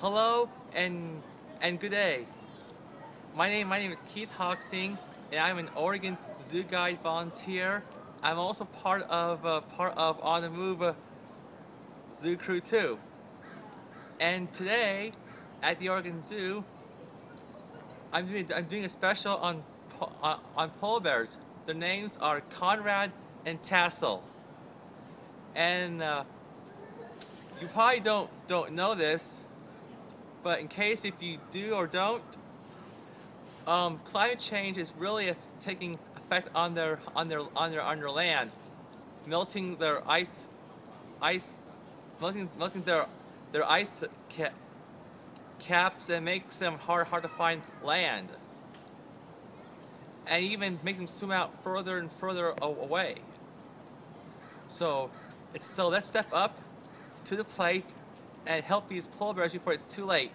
Hello and and good day. My name my name is Keith Jocsing, and I'm an Oregon Zoo Guide volunteer. I'm also part of uh, part of On the Move uh, Zoo Crew too. And today, at the Oregon Zoo, I'm doing I'm doing a special on uh, on polar bears. Their names are Conrad and Tasul. And uh, you probably don't don't know this, but in case if you do or don't, um, climate change is really taking effect on their on their on their on their land, melting their ice, ice, melting melting their their ice ca- caps and makes them hard hard to find land, and even make them swim out further and further away. So, it's, so let's step up to the plate and help these polar bears before it's too late.